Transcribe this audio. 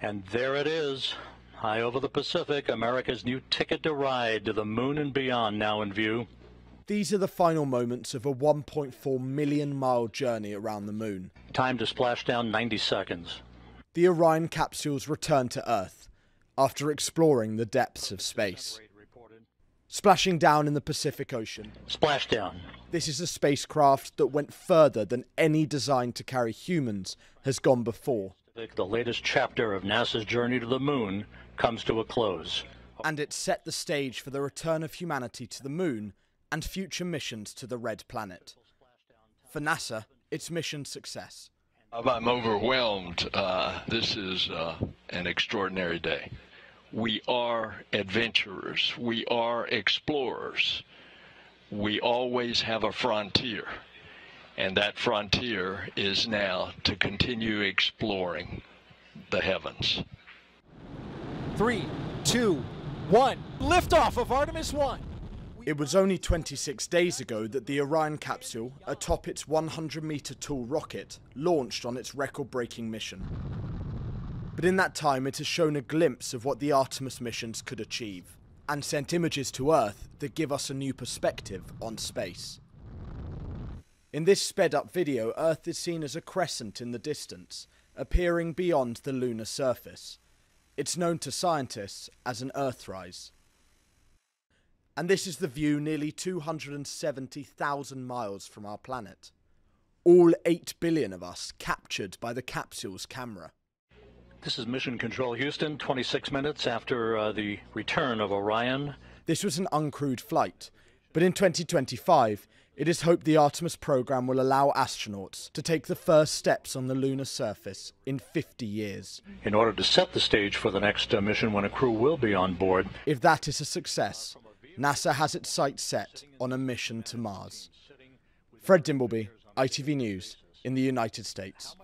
And there it is, high over the Pacific, America's new ticket to ride to the moon and beyond now in view. These are the final moments of a 1.4 million mile journey around the moon. Time to splash down 90 seconds. The Orion capsules return to Earth after exploring the depths of space. Splashing down in the Pacific Ocean. Splashdown. This is a spacecraft that went further than any designed to carry humans has gone before. The latest chapter of NASA's journey to the moon comes to a close. And it set the stage for the return of humanity to the moon and future missions to the Red Planet. For NASA, it's mission success. I'm overwhelmed. Uh, this is uh, an extraordinary day. We are adventurers. We are explorers. We always have a frontier. And that frontier is now to continue exploring the heavens. Three, two, one. Liftoff of Artemis 1. It was only 26 days ago that the Orion capsule, atop its 100 metre tall rocket, launched on its record breaking mission. But in that time, it has shown a glimpse of what the Artemis missions could achieve, and sent images to Earth that give us a new perspective on space. In this sped up video, Earth is seen as a crescent in the distance, appearing beyond the lunar surface. It's known to scientists as an Earthrise. And this is the view nearly 270,000 miles from our planet. All 8 billion of us captured by the capsule's camera. This is Mission Control Houston, 26 minutes after uh, the return of Orion. This was an uncrewed flight, but in 2025, it is hoped the Artemis program will allow astronauts to take the first steps on the lunar surface in 50 years. In order to set the stage for the next uh, mission when a crew will be on board. If that is a success, NASA has its sights set on a mission to Mars. Fred Dimbleby, ITV News, in the United States.